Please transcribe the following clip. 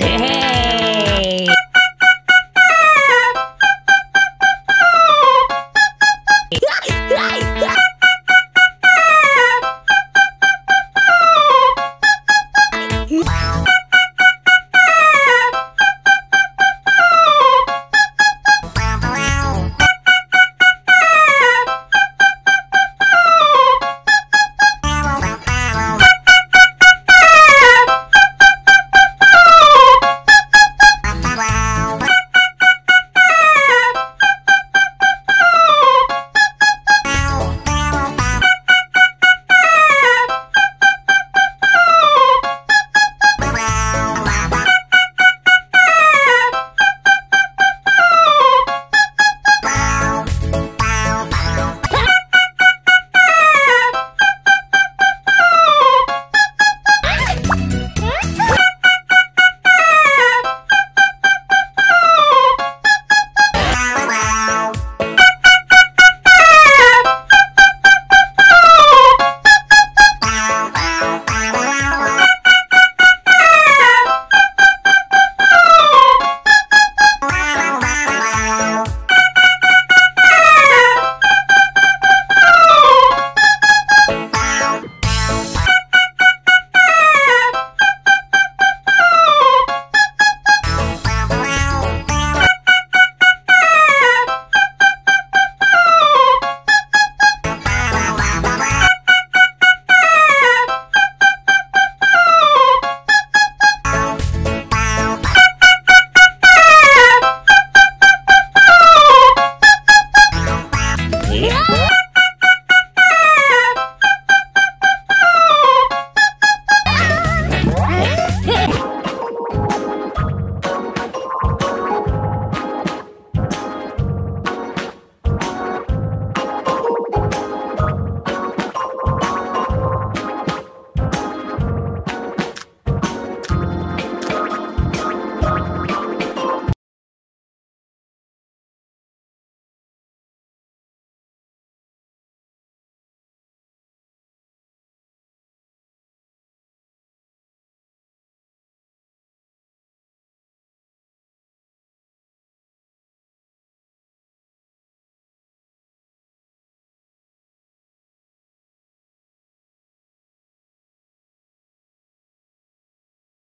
Hey.